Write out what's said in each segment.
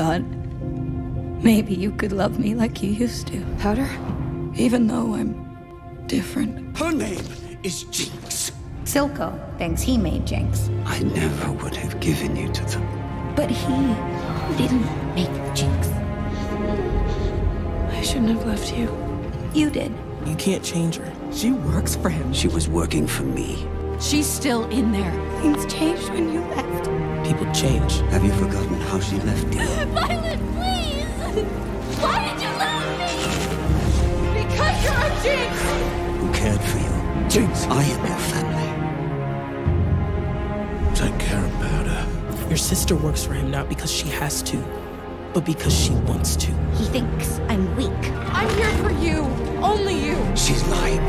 thought maybe you could love me like you used to. Powder? Even though I'm different. Her name is Jinx. Silco thinks he made Jinx. I never would have given you to them. But he didn't make Jinx. I shouldn't have left you. You did. You can't change her. She works for him. She was working for me. She's still in there. Things changed when you left. People change. Have you forgotten how she left you? Violet, please! Why did you leave me? Because you're a jinx! Who cared for you? Jinx, I am your family. Take care about her. Your sister works for him not because she has to, but because she wants to. He thinks I'm weak. I'm here for you. Only you. She's lying.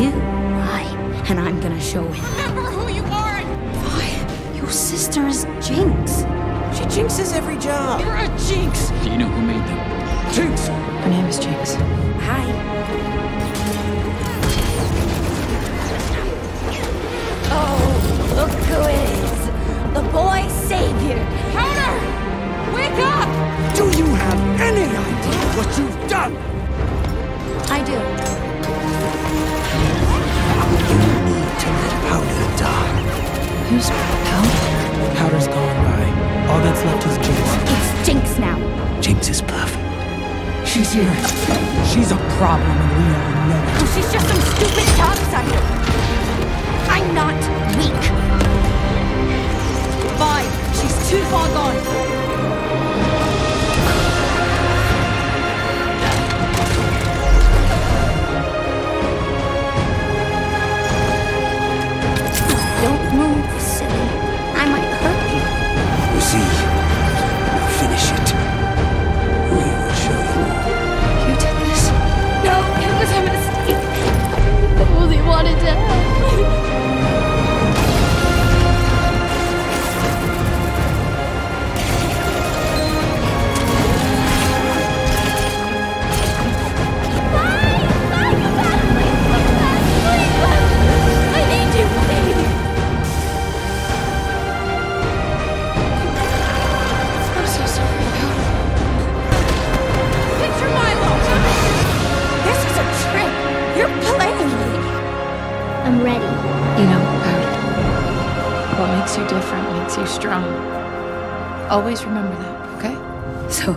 You lie, and I'm gonna show him. Remember who you are. Why? Your sister is Jinx. She jinxes every job. You're a jinx. Do you know who made them? Jinx! Her name is Jinx. Hi. Oh, look who it is. The boy savior. Powder! Wake up! Do you have any idea what you've done? I do. You need to let Powder die. Who's that's left is Jinx. It's Jinx now. Jinx is perfect. She's here. She's a problem, and we all know it. Oh, she's just some stupid topsider. I'm not I'm ready. You know, Powder, what makes you different makes you strong. Always remember that, okay? So,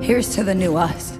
here's to the new us.